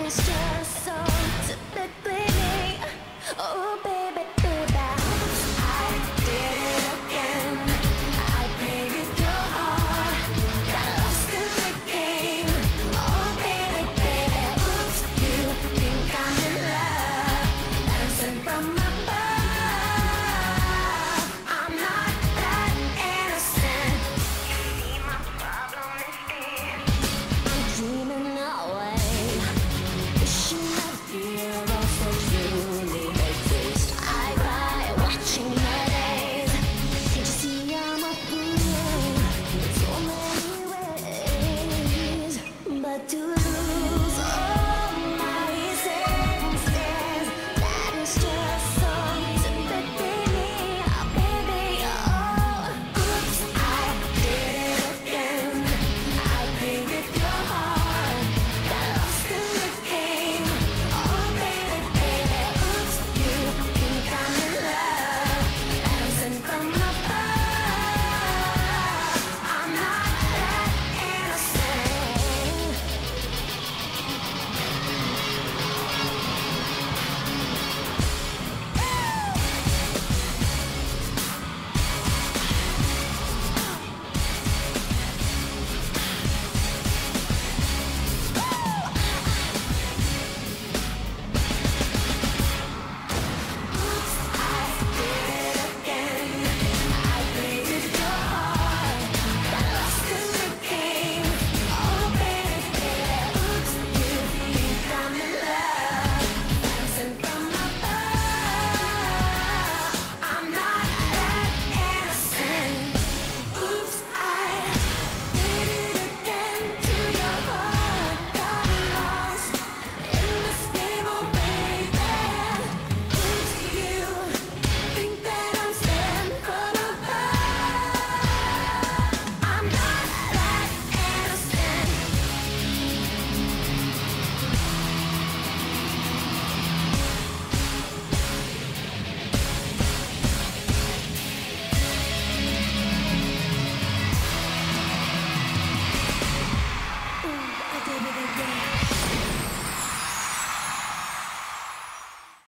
It's just so